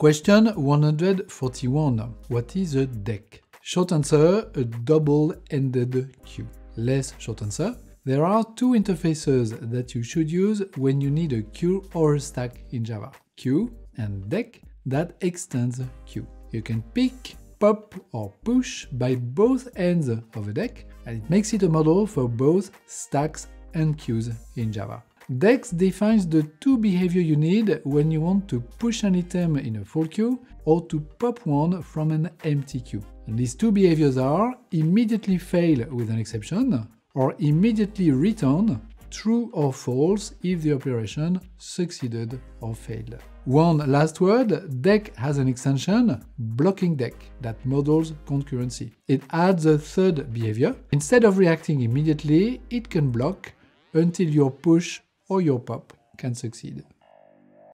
Question 141. What is a Deque? Short answer, a double-ended queue. Less short answer, there are two interfaces that you should use when you need a queue or a stack in Java. Queue and Deque that extends queue. You can pick, pop or push by both ends of a Deque, and it makes it a model for both stacks and queues in Java. Deques defines the two behavior you need when you want to push an item in a full queue or to pop one from an empty queue. And these two behaviors are immediately fail with an exception or immediately return true or false if the operation succeeded or failed. One last word, Deque has an extension, blocking Deque, that models concurrency. It adds a third behavior. Instead of reacting immediately, it can block until your push or your pop can succeed.